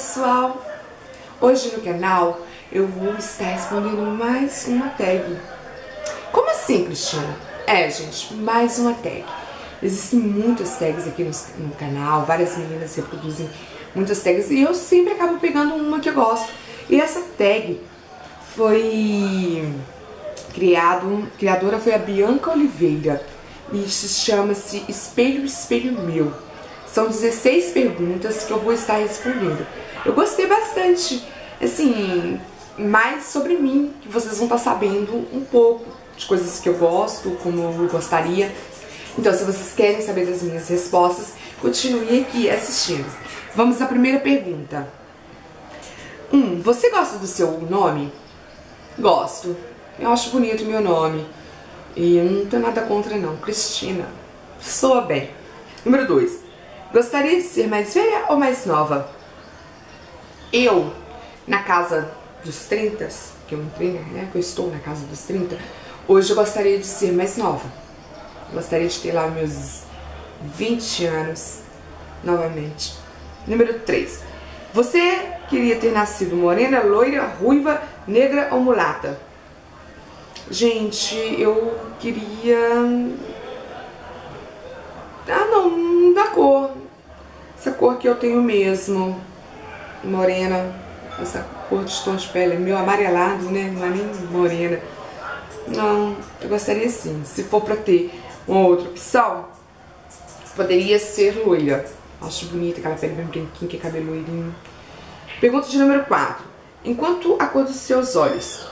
pessoal! Hoje no canal eu vou estar respondendo mais uma tag. Como assim, Cristina? É, gente, mais uma tag. Existem muitas tags aqui no, no canal, várias meninas reproduzem muitas tags e eu sempre acabo pegando uma que eu gosto. E essa tag foi criado, criadora foi a Bianca Oliveira e chama-se Espelho, Espelho Meu. São 16 perguntas que eu vou estar respondendo. Eu gostei bastante, assim, mais sobre mim, que vocês vão estar sabendo um pouco de coisas que eu gosto, como eu gostaria. Então, se vocês querem saber das minhas respostas, continue aqui assistindo. Vamos à primeira pergunta. 1. Um, você gosta do seu nome? Gosto. Eu acho bonito o meu nome. E não tenho nada contra não. Cristina. Soa bem. Número 2. Gostaria de ser mais velha ou mais nova? Eu, na casa dos 30, que eu entrei, né? Que eu estou na casa dos 30, hoje eu gostaria de ser mais nova. Gostaria de ter lá meus 20 anos novamente. Número 3. Você queria ter nascido morena, loira, ruiva, negra ou mulata? Gente, eu queria. Ah, não, da cor. Essa cor que eu tenho mesmo. Morena. Essa cor de tom de pele. Meu amarelado, né? Não é nem morena. Não, eu gostaria sim. Se for pra ter uma outra opção, poderia ser loira. Acho bonita aquela pele bem branquinha, que é cabelo loirinho. Pergunta de número 4. Enquanto a cor dos seus olhos?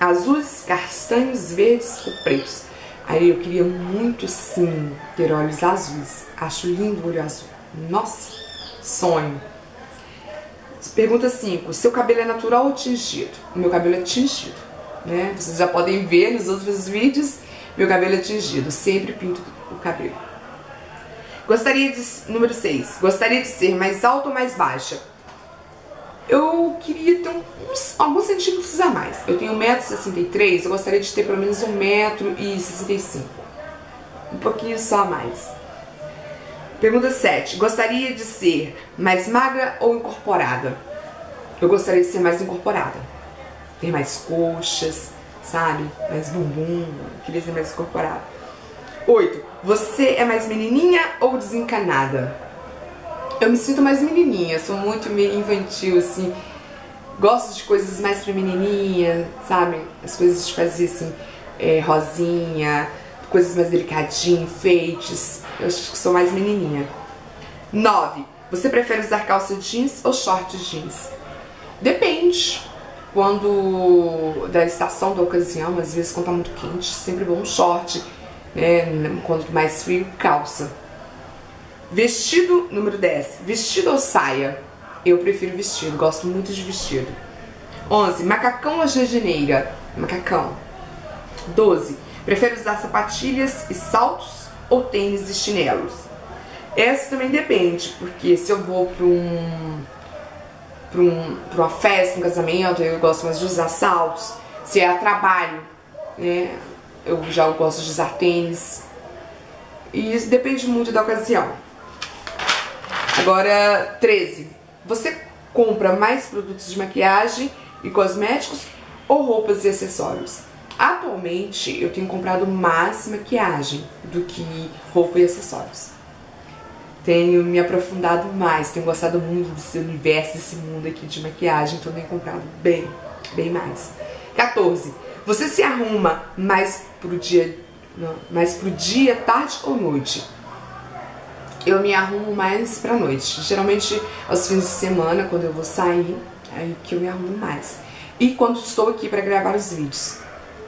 Azuis, castanhos, verdes ou pretos? Aí eu queria muito sim ter olhos azuis. Acho lindo o olho azul. Nossa, sonho. Pergunta 5. Seu cabelo é natural ou tingido? Meu cabelo é tingido, né? Vocês já podem ver nos outros vídeos. Meu cabelo é tingido. Sempre pinto o cabelo. Gostaria de... Número 6. Gostaria de ser mais alta ou mais baixa? Eu queria ter uns, alguns centímetros a mais. Eu tenho 1,63m, eu gostaria de ter pelo menos 1,65m. Um pouquinho só a mais. Pergunta 7. Gostaria de ser mais magra ou incorporada? Eu gostaria de ser mais incorporada. Ter mais coxas, sabe? Mais bumbum. Queria ser mais incorporada. 8. Você é mais menininha ou desencanada? Eu me sinto mais menininha. Sou muito infantil, assim. Gosto de coisas mais pra menininha, sabe? As coisas de fazer, assim, é, rosinha coisas mais delicadinhas, enfeites. Eu acho que sou mais menininha. 9. Você prefere usar calça jeans ou short jeans? Depende. Quando da estação, da ocasião, às vezes quando tá muito quente, sempre bom um short, né? Quando mais frio, calça. Vestido número 10. Vestido ou saia? Eu prefiro vestido, gosto muito de vestido. 11. Macacão ou jardineira? Macacão. 12. Prefere usar sapatilhas e saltos ou tênis e chinelos? Essa também depende, porque se eu vou para um, um, uma festa, um casamento, eu gosto mais de usar saltos. Se é a trabalho, né, eu já gosto de usar tênis. E isso depende muito da ocasião. Agora, 13. Você compra mais produtos de maquiagem e cosméticos ou roupas e acessórios? Atualmente eu tenho comprado mais maquiagem do que roupa e acessórios. Tenho me aprofundado mais, tenho gostado muito desse universo, desse mundo aqui de maquiagem, então tenho comprado bem, bem mais. 14. Você se arruma mais pro dia, não, mais pro dia, tarde ou noite? Eu me arrumo mais pra noite. Geralmente aos fins de semana, quando eu vou sair, aí que eu me arrumo mais. E quando estou aqui para gravar os vídeos.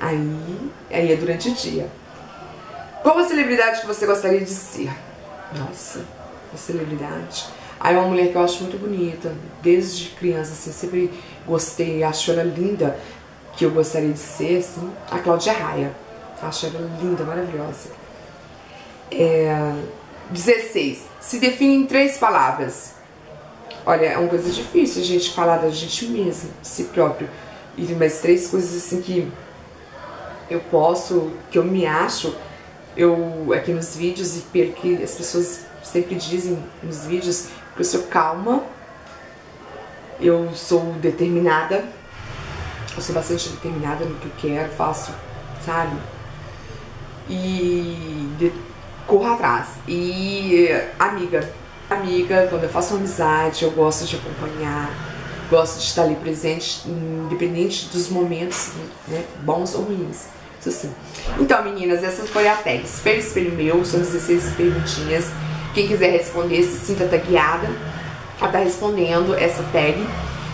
Aí, aí é durante o dia. Qual a celebridade que você gostaria de ser? Nossa, uma celebridade. Aí uma mulher que eu acho muito bonita, desde criança, assim, sempre gostei, acho ela linda, que eu gostaria de ser, assim, a Cláudia Raia. Acho ela linda, maravilhosa. É, 16. Se define em três palavras. Olha, é uma coisa difícil a gente falar da gente mesmo, de si próprio. E mais três coisas assim que eu posso, que eu me acho, eu aqui nos vídeos e pelo que as pessoas sempre dizem nos vídeos, que eu sou calma, Eu sou determinada, eu sou bastante determinada no que eu quero, faço, sabe? E de, corro atrás. E amiga, amiga, quando eu faço amizade, eu gosto de acompanhar, gosto de estar ali presente, independente dos momentos, né, bons ou ruins. Então, meninas, essa foi a tag. Espelho, espelho meu, são 16 perguntinhas. Quem quiser responder, se sinta tagueada a estar tá respondendo essa tag,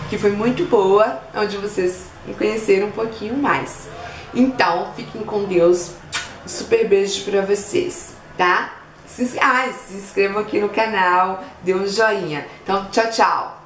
que foi muito boa, onde vocês me conheceram um pouquinho mais. Então, fiquem com Deus. Um super beijo pra vocês, tá? Se, ah, se inscrevam aqui no canal, dê um joinha. Então, tchau, tchau!